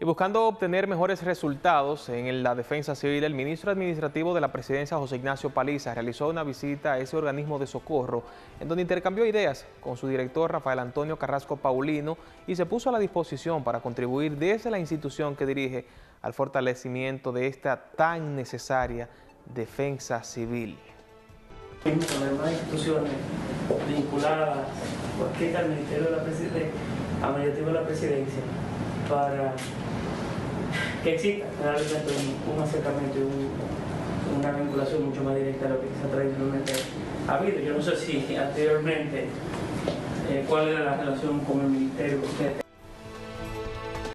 Y buscando obtener mejores resultados en la defensa civil, el ministro administrativo de la presidencia, José Ignacio Paliza, realizó una visita a ese organismo de socorro, en donde intercambió ideas con su director, Rafael Antonio Carrasco Paulino, y se puso a la disposición para contribuir desde la institución que dirige al fortalecimiento de esta tan necesaria defensa civil. Las demás instituciones vinculadas al Ministerio de la Presidencia, administrativo de la Presidencia, para que exista realmente un, acercamiento y una vinculación mucho más directa a lo que tradicionalmente ha habido. Yo no sé si anteriormente eh, cuál era la relación con el Ministerio